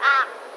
Ah.